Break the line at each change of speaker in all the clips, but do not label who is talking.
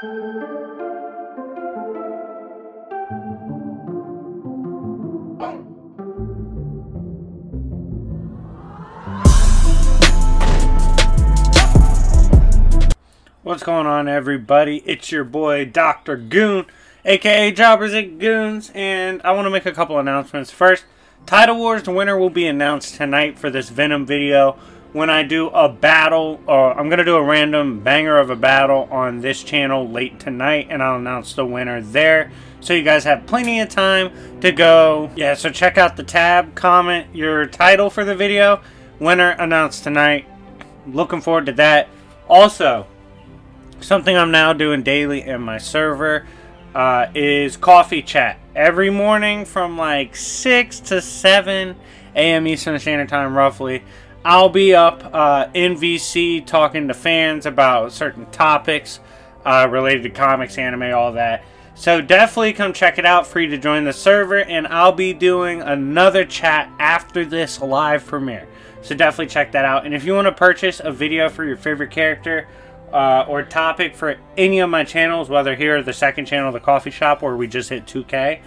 What's going on, everybody? It's your boy, Dr. Goon, aka Jobbers and Goons, and I want to make a couple announcements. First, Title Wars the winner will be announced tonight for this Venom video when I do a battle, or I'm going to do a random banger of a battle on this channel late tonight, and I'll announce the winner there. So you guys have plenty of time to go. Yeah, so check out the tab, comment your title for the video. Winner announced tonight. Looking forward to that. Also, something I'm now doing daily in my server uh, is coffee chat. Every morning from like 6 to 7 a.m. Eastern Standard Time, roughly, I'll be up uh, in VC talking to fans about certain topics uh, related to comics, anime, all that. So definitely come check it out. Free to join the server, and I'll be doing another chat after this live premiere. So definitely check that out. And if you want to purchase a video for your favorite character uh, or topic for any of my channels, whether here the second channel, the coffee shop, or we just hit 2K,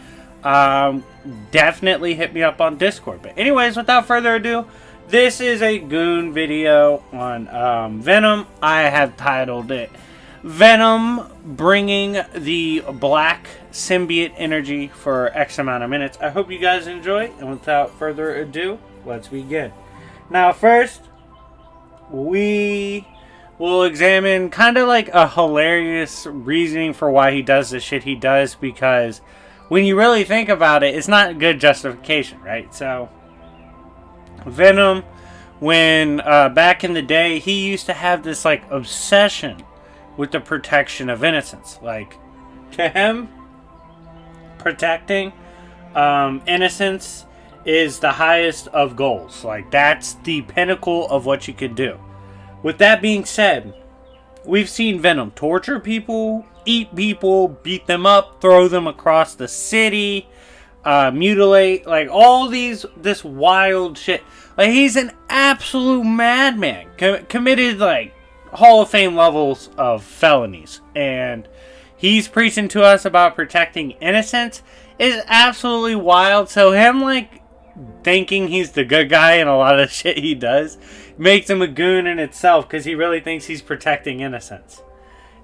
um, definitely hit me up on Discord. But anyways, without further ado, this is a Goon video on um, Venom. I have titled it Venom bringing the black symbiote energy for X amount of minutes. I hope you guys enjoy, and without further ado, let's begin. Now, first, we will examine kind of like a hilarious reasoning for why he does the shit he does because when you really think about it, it's not good justification, right? So, Venom, when uh, back in the day, he used to have this like obsession with the protection of innocence. Like, to him, protecting um, innocence is the highest of goals. Like, that's the pinnacle of what you could do. With that being said, we've seen Venom torture people, eat people, beat them up, throw them across the city, uh, mutilate, like all these, this wild shit. Like he's an absolute madman, Com committed like Hall of Fame levels of felonies, and he's preaching to us about protecting innocence is absolutely wild. So him like thinking he's the good guy and a lot of shit he does makes him a goon in itself because he really thinks he's protecting innocence.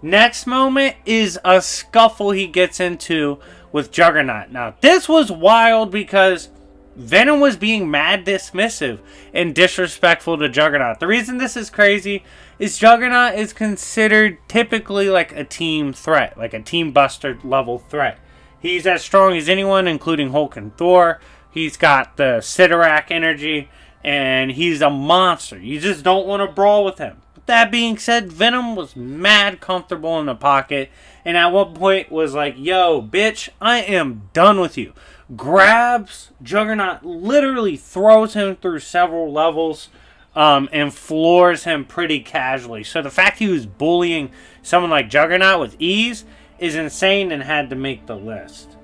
Next moment is a scuffle he gets into with Juggernaut. Now, this was wild because Venom was being mad dismissive and disrespectful to Juggernaut. The reason this is crazy is Juggernaut is considered typically like a team threat, like a team buster level threat. He's as strong as anyone, including Hulk and Thor. He's got the Cyttorak energy and he's a monster. You just don't want to brawl with him. That being said, Venom was mad comfortable in the pocket, and at one point was like, "Yo, bitch, I am done with you." Grabs Juggernaut, literally throws him through several levels, um, and floors him pretty casually. So the fact he was bullying someone like Juggernaut with ease is insane and had to make the list.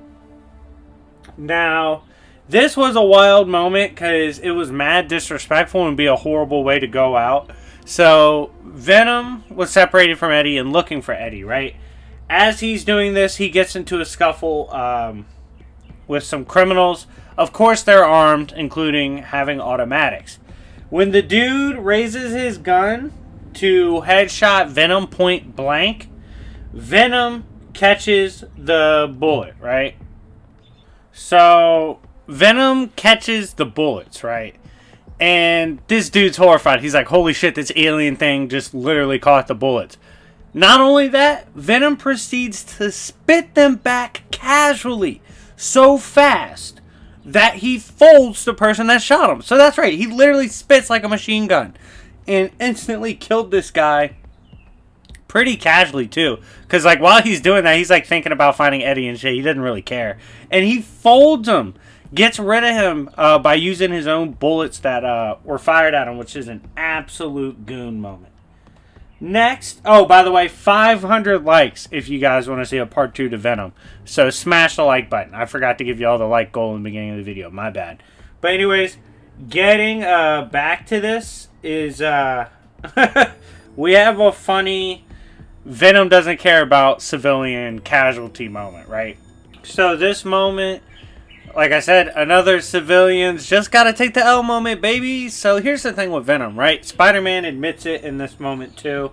Now this was a wild moment because it was mad disrespectful and be a horrible way to go out. So Venom was separated from Eddie and looking for Eddie, right? As he's doing this, he gets into a scuffle um, with some criminals. Of course, they're armed, including having automatics. When the dude raises his gun to headshot Venom point blank, Venom catches the bullet, right? So Venom catches the bullets, right? And this dude's horrified. He's like, holy shit, this alien thing just literally caught the bullets. Not only that, Venom proceeds to spit them back casually so fast that he folds the person that shot him. So that's right, he literally spits like a machine gun and instantly killed this guy pretty casually too. Because like while he's doing that, he's like thinking about finding Eddie and shit. He doesn't really care, and he folds him gets rid of him uh, by using his own bullets that uh, were fired at him, which is an absolute goon moment. Next, oh, by the way, 500 likes if you guys want to see a part two to Venom. So smash the like button. I forgot to give you all the like goal in the beginning of the video. My bad. But anyways, getting uh, back to this is uh, we have a funny Venom doesn't care about civilian casualty moment, right? So this moment, like I said, another civilians just gotta take the L moment, baby. So here's the thing with Venom, right? Spider-Man admits it in this moment too.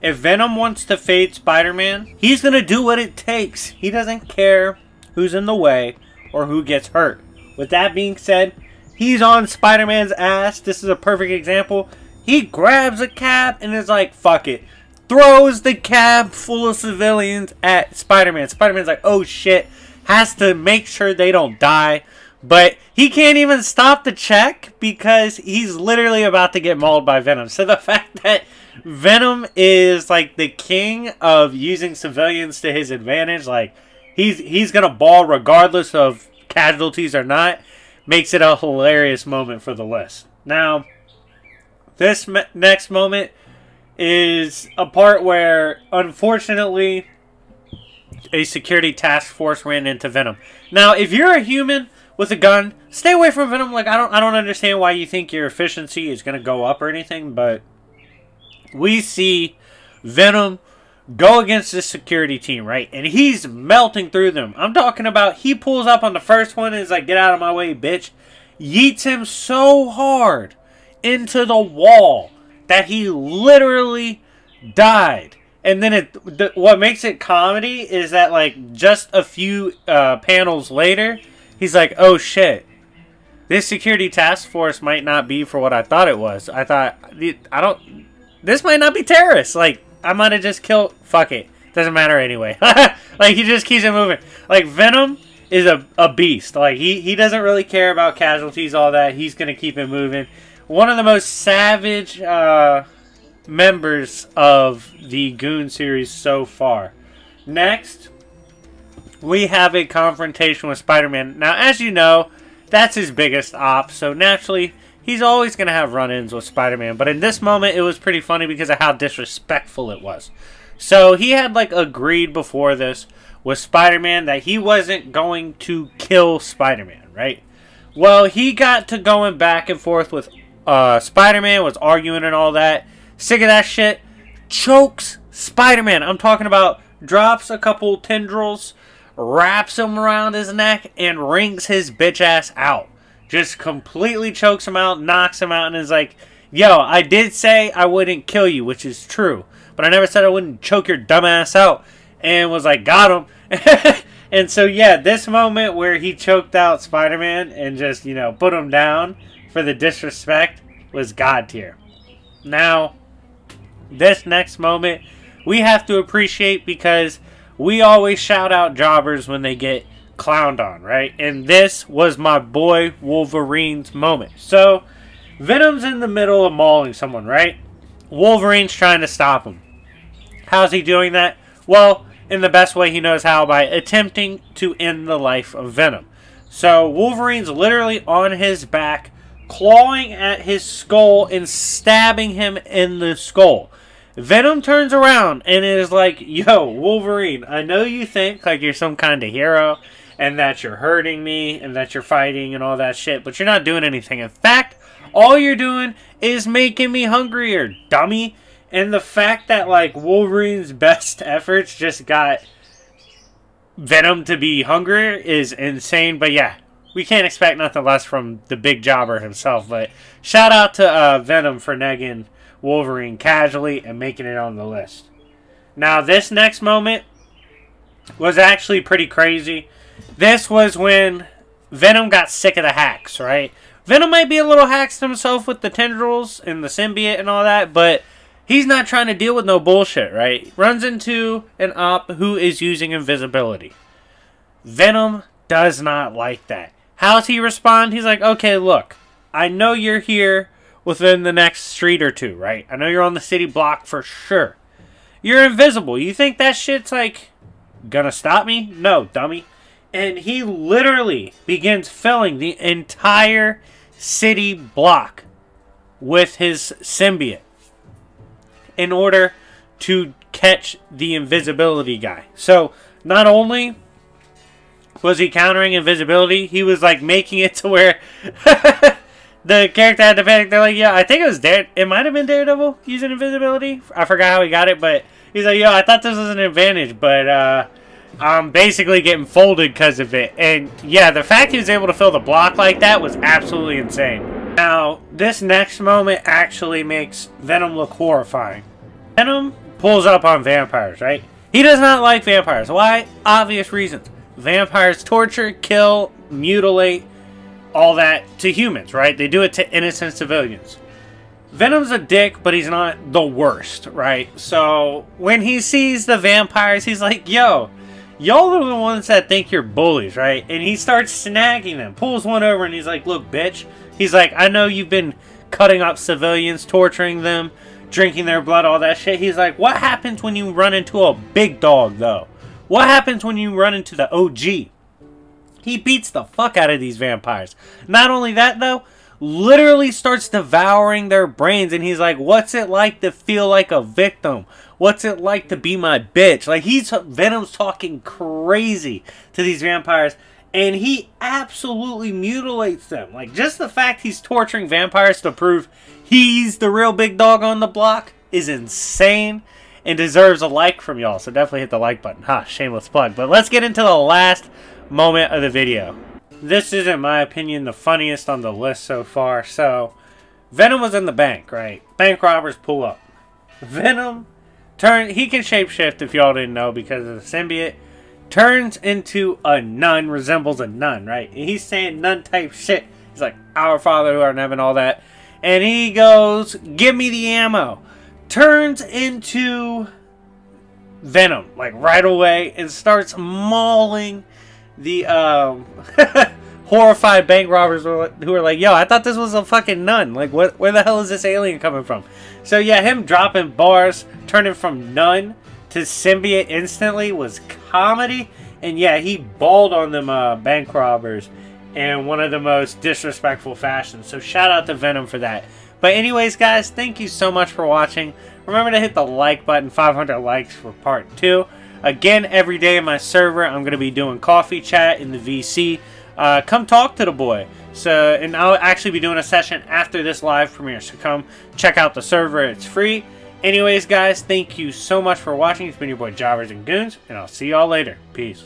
If Venom wants to fade Spider-Man, he's gonna do what it takes. He doesn't care who's in the way or who gets hurt. With that being said, he's on Spider-Man's ass. This is a perfect example. He grabs a cab and is like, fuck it throws the cab full of civilians at Spider-Man. Spider-Man's like, oh shit, has to make sure they don't die. But he can't even stop the check because he's literally about to get mauled by Venom. So the fact that Venom is like the king of using civilians to his advantage, like he's he's gonna ball regardless of casualties or not, makes it a hilarious moment for the list. Now, this next moment is a part where, unfortunately, a security task force ran into Venom. Now, if you're a human with a gun, stay away from Venom. Like I don't, I don't understand why you think your efficiency is going to go up or anything, but we see Venom go against this security team, right? And he's melting through them. I'm talking about he pulls up on the first one and is like, "Get out of my way, bitch!" Yeets him so hard into the wall that he literally died. And then it, the, what makes it comedy is that like just a few uh, panels later, he's like, "Oh shit, this security task force might not be for what I thought it was. I thought I don't. This might not be terrorists. Like I might have just killed. Fuck it, doesn't matter anyway. like he just keeps it moving. Like Venom is a, a beast. Like he he doesn't really care about casualties, all that. He's gonna keep it moving one of the most savage uh, members of the Goon series so far. Next, we have a confrontation with Spider-Man. Now, as you know, that's his biggest op, so naturally, he's always going to have run-ins with Spider-Man. But in this moment, it was pretty funny because of how disrespectful it was. So he had, like, agreed before this with Spider-Man that he wasn't going to kill Spider-Man, right? Well, he got to going back and forth with uh, Spider-Man was arguing and all that. Sick of that shit. Chokes Spider-Man. I'm talking about drops a couple tendrils, wraps him around his neck, and wrings his bitch ass out. Just completely chokes him out, knocks him out, and is like, Yo, I did say I wouldn't kill you, which is true. But I never said I wouldn't choke your dumbass out. And was like, got him. and so, yeah, this moment where he choked out Spider-Man and just, you know, put him down for the disrespect was God tier. Now, this next moment we have to appreciate because we always shout out jobbers when they get clowned on, right? And this was my boy Wolverine's moment. So, Venom's in the middle of mauling someone, right? Wolverine's trying to stop him. How's he doing that? Well, in the best way he knows how by attempting to end the life of Venom. So, Wolverine's literally on his back clawing at his skull and stabbing him in the skull. Venom turns around and is like, Yo, Wolverine, I know you think like you're some kind of hero and that you're hurting me and that you're fighting and all that shit, but you're not doing anything. In fact, all you're doing is making me hungrier, dummy. And the fact that like Wolverine's best efforts just got Venom to be hungrier is insane. But yeah, we can't expect nothing less from the big jobber himself. But shout out to uh, Venom for negging Wolverine casually and making it on the list. Now, this next moment was actually pretty crazy. This was when Venom got sick of the hacks, right? Venom might be a little hacked himself with the tendrils and the symbiote and all that, but he's not trying to deal with no bullshit, right? Runs into an op who is using invisibility. Venom does not like that. How's he respond? He's like, okay, look, I know you're here within the next street or two, right? I know you're on the city block for sure. You're invisible. You think that shit's like gonna stop me? No, dummy. And he literally begins filling the entire city block with his symbiote in order to catch the invisibility guy. So, not only was he countering invisibility? He was like making it to where the character had to panic. They're like, yeah, I think it was Dare. It might have been Daredevil using invisibility. I forgot how he got it, but He's like, yo, I thought this was an advantage, but uh, I'm basically getting folded because of it. And yeah, the fact he was able to fill the block like that was absolutely insane. Now, this next moment actually makes Venom look horrifying. Venom pulls up on vampires, right? He does not like vampires. Why? Obvious reasons. Vampires torture, kill, mutilate, all that to humans, right? They do it to innocent civilians. Venom's a dick, but he's not the worst, right? So when he sees the vampires, he's like, yo, y'all are the ones that think you're bullies, right? And he starts snagging them, pulls one over, and he's like, look, bitch. He's like, I know you've been cutting up civilians, torturing them, drinking their blood, all that shit. He's like, what happens when you run into a big dog, though? What happens when you run into the OG? He beats the fuck out of these vampires. Not only that, though, literally starts devouring their brains and he's like what's it like to feel like a victim? What's it like to be my bitch? Like he's venom's talking crazy to these vampires and he absolutely mutilates them. Like just the fact he's torturing vampires to prove he's the real big dog on the block is insane and deserves a like from y'all. So definitely hit the like button. Ha shameless plug. But let's get into the last moment of the video this is, in my opinion, the funniest on the list so far. So, Venom was in the bank, right? Bank robbers pull up. Venom turn he can shapeshift if y'all didn't know because of the symbiote. Turns into a nun, resembles a nun, right? And he's saying nun type shit. He's like, Our Father who art in heaven, all that. And he goes, Give me the ammo. Turns into Venom, like right away, and starts mauling the um, horrified bank robbers who are like, "Yo, I thought this was a fucking nun. Like, what? Where the hell is this alien coming from?" So yeah, him dropping bars, turning from nun to symbiote instantly was comedy, and yeah, he balled on them uh, bank robbers in one of the most disrespectful fashions. So shout out to Venom for that. But anyways, guys, thank you so much for watching. Remember to hit the like button, 500 likes for part two. Again, every day in my server, I'm going to be doing coffee chat in the VC. Uh, come talk to the boy. So, and I'll actually be doing a session after this live premiere. So come check out the server. It's free. Anyways, guys, thank you so much for watching. It's been your boy Jobbers and Goons, and I'll see y'all later. Peace.